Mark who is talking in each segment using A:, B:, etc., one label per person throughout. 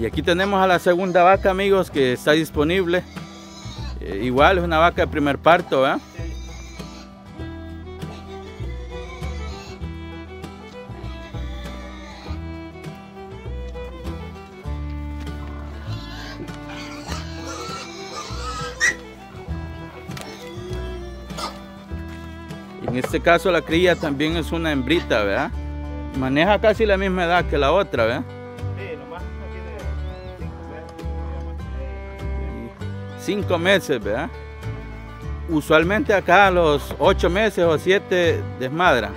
A: Y aquí tenemos a la segunda vaca, amigos, que está disponible. Eh, igual es una vaca de primer parto, ¿verdad? En este caso la cría también es una hembrita, ¿verdad? Maneja casi la misma edad que la otra, ¿verdad? Cinco meses, ¿verdad? Usualmente acá a los ocho meses o siete desmadran.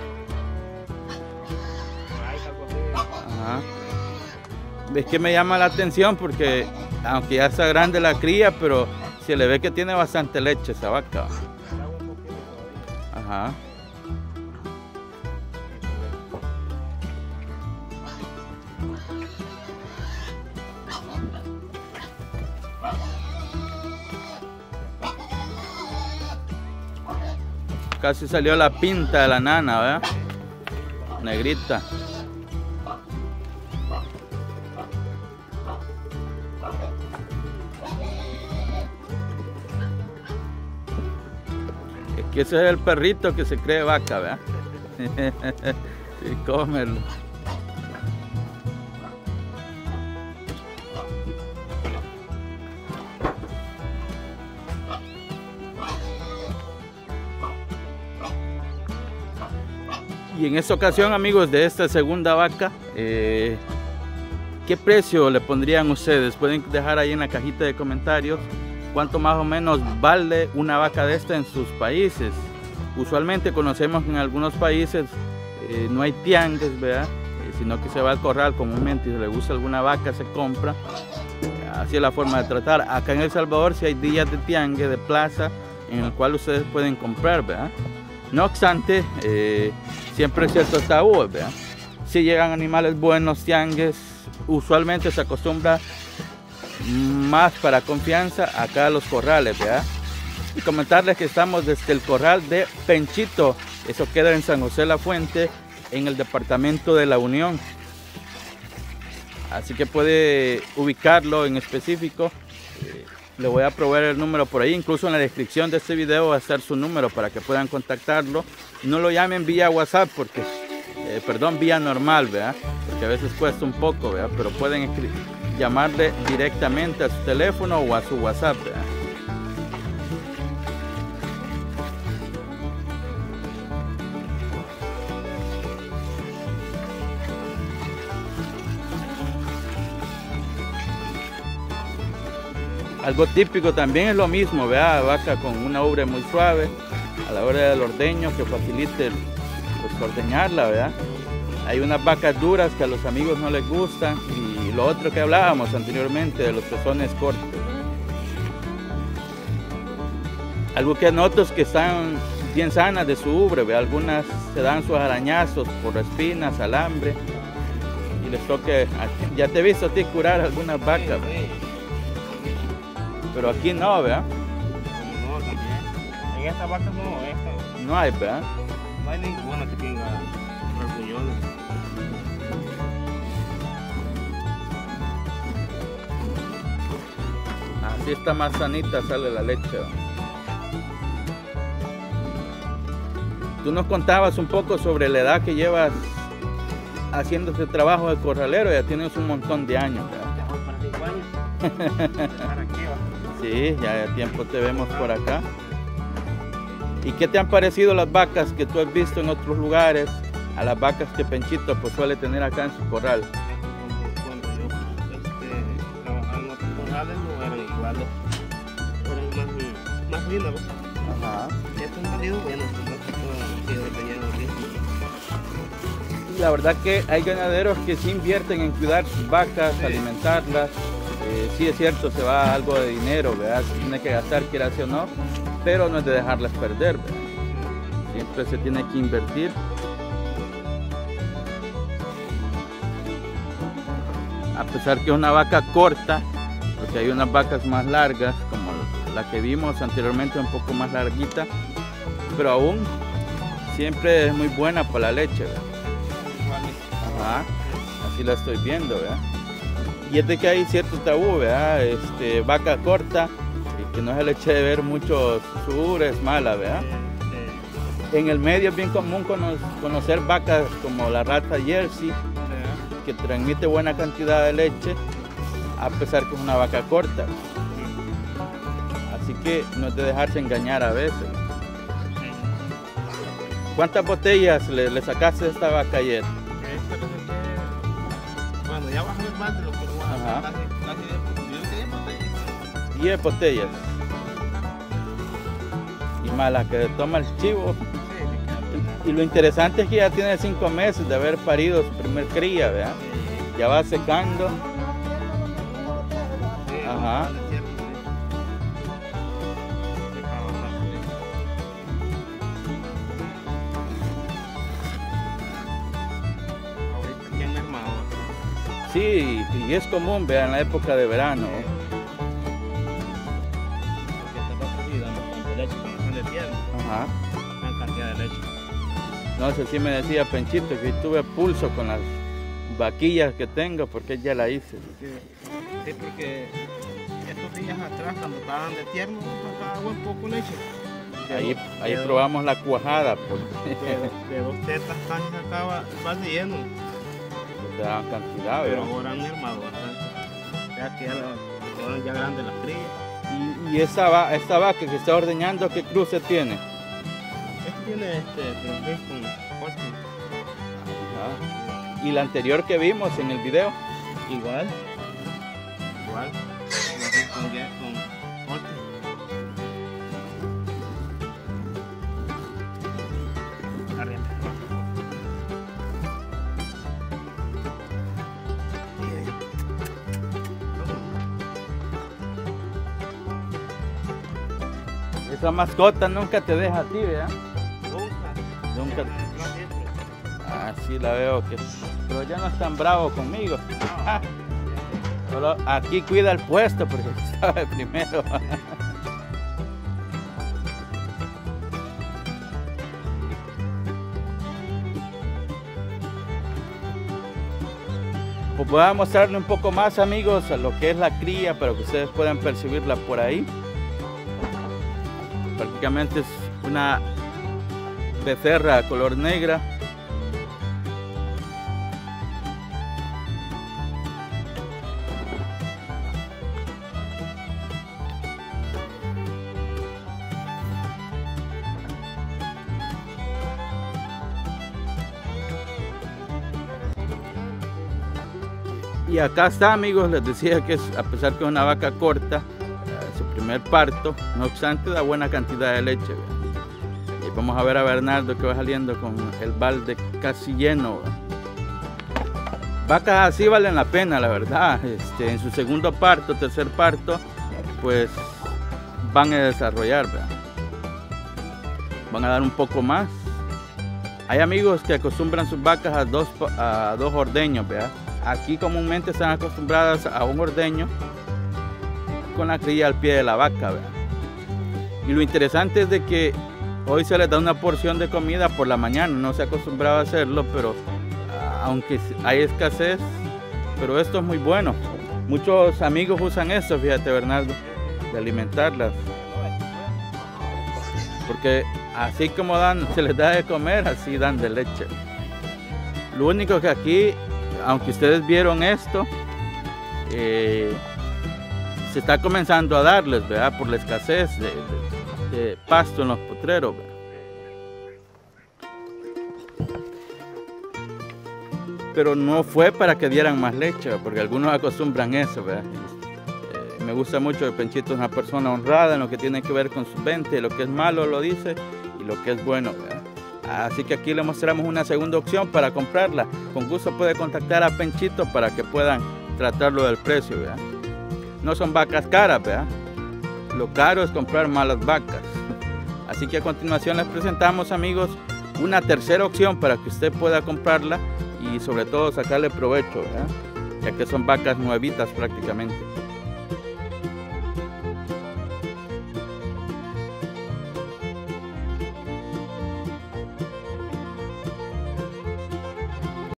A: Ajá. Es que me llama la atención porque aunque ya está grande la cría, pero se le ve que tiene bastante leche esa vaca. Ajá. Casi salió la pinta de la nana, ¿verdad? Negrita. Es que ese es el perrito que se cree vaca, ¿verdad? sí, cómelo. Y en esta ocasión, amigos, de esta segunda vaca, eh, ¿qué precio le pondrían ustedes? Pueden dejar ahí en la cajita de comentarios cuánto más o menos vale una vaca de esta en sus países. Usualmente conocemos que en algunos países eh, no hay tiangues, ¿verdad? Eh, sino que se va al corral comúnmente y si le gusta alguna vaca se compra. Así es la forma de tratar. Acá en El Salvador si hay días de tiangue, de plaza, en el cual ustedes pueden comprar, ¿verdad? No obstante, siempre es cierto tabú, ¿verdad? Si llegan animales buenos, tiangues, usualmente se acostumbra más para confianza acá a los corrales. Y comentarles que estamos desde el corral de Penchito, eso queda en San José La Fuente, en el departamento de La Unión. Así que puede ubicarlo en específico. Eh, le voy a proveer el número por ahí, incluso en la descripción de este video va a estar su número para que puedan contactarlo. No lo llamen vía WhatsApp porque, eh, perdón, vía normal, ¿verdad? Porque a veces cuesta un poco, ¿verdad? Pero pueden llamarle directamente a su teléfono o a su WhatsApp. Algo típico también es lo mismo, vea, vaca con una ubre muy suave a la hora del ordeño que facilite pues, ordeñarla, ¿verdad? Hay unas vacas duras que a los amigos no les gustan y lo otro que hablábamos anteriormente de los pezones cortos. Algo que noto es que están bien sanas de su ubre, ¿verdad? algunas se dan sus arañazos por espinas, alambre y les toque, ya te he visto a ti curar algunas vacas. ¿verdad? Pero aquí no, ¿verdad?
B: En esta vaca no, esta.
A: No hay, ¿verdad?
B: No hay ninguna que tenga rasguñones.
A: Así está más sanita, sale la leche. Tú nos contabas un poco sobre la edad que llevas haciendo este trabajo de corralero, ya tienes un montón de años.
B: Ya voy para cinco años.
A: Sí, ya de tiempo te vemos por acá. ¿Y qué te han parecido las vacas que tú has visto en otros lugares? A las vacas que Penchito pues suele tener acá en su corral.
B: Cuando yo este, trabajaba en otros corrales no eran iguales. Eran más, más lindas.
A: Ajá.
B: Estos han buenos, ¿no? Han sido bien.
A: La verdad que hay ganaderos que sí invierten en cuidar sus vacas,
B: Sí.
A: alimentarlas. Eh, sí es cierto, se va algo de dinero, ¿verdad? Se tiene que gastar, quiera o no, pero no es de dejarlas perder. Siempre se tiene que invertir. A pesar que es una vaca corta, porque hay unas vacas más largas, como la que vimos anteriormente, un poco más larguita, pero aún siempre es muy buena para la leche, así la estoy viendo. Y es de que hay cierto tabú. Este, vaca corta, que no se le eche de ver muchos sures, mala, ¿verdad? En el medio es bien común conocer vacas como la rata Jersey, que transmite buena cantidad de leche, a pesar que es una vaca corta. Así que no es de dejarse engañar a veces. ¿Cuántas botellas le, sacaste de esta vaca ayer?
B: Bueno, ya vas a más de lo que voy a casi,
A: casi 10 botellas. 10 botellas. Y mala que toma el chivo. Y lo interesante es que ya tiene 5 meses de haber parido su primer cría, ¿verdad? Ya va secando. Ajá. Sí, y es común, vean, en la época de verano. No sé si me decía Penchito que tuve pulso con las vaquillas que tengo porque ya la hice.
B: Sí, porque estos días atrás cuando estaban de tierno sacaba un poco leche.
A: ahí, ahí probamos la cuajada. Pues.
B: De, dos tetas casi sacaba más lleno
A: te daban cantidad,
B: Pero ahora han mermado bastante. Ya que ya, ya grandes las crías.
A: ¿Y, y esa, esta vaca que está ordeñando, qué cruce tiene?
B: Tiene este, con corte.
A: ¿Y la anterior que vimos en el video?
B: Igual. Igual. Con, con.
A: Esa mascota nunca te deja a ti, ¿verdad?
B: Nunca.
A: Nunca. Ah, la veo que. Pero ya no es tan bravo conmigo. Solo aquí cuida el puesto porque sabe primero. Pues voy a mostrarle un poco más amigos a lo que es la cría para que ustedes puedan percibirla por ahí prácticamente es una becerra color negra Y acá está amigos, les decía que a pesar que es una vaca corta, primer parto, no obstante da buena cantidad de leche. Vamos a ver a Bernardo que va saliendo con el balde casi lleno. Vacas así valen la pena, la verdad. Este, en su segundo parto, tercer parto, pues van a desarrollar. Van a dar un poco más. Hay amigos que acostumbran sus vacas a dos, a dos ordeños. Aquí comúnmente están acostumbradas a un ordeño con la cría al pie de la vaca. Y lo interesante es de que hoy se les da una porción de comida por la mañana, no se acostumbraba a hacerlo, pero ah, aunque hay escasez, pero esto es muy bueno. Muchos amigos usan esto, fíjate Bernardo, de alimentarlas. Porque así como dan, se les da de comer, así dan de leche. Lo único que aquí, aunque ustedes vieron esto, eh, se está comenzando a darles, ¿verdad? Por la escasez de, pasto en los potreros, Pero no fue para que dieran más leche, porque algunos acostumbran eso. Eh, me gusta mucho que Penchito es una persona honrada en lo que tiene que ver con su venta, lo que es malo lo dice y lo que es bueno. Así que aquí le mostramos una segunda opción para comprarla. Con gusto puede contactar a Penchito para que puedan tratarlo del precio, no son vacas caras. Lo caro es comprar malas vacas. Así que a continuación les presentamos, amigos, una tercera opción para que usted pueda comprarla y sobre todo sacarle provecho, ya que son vacas nuevitas prácticamente.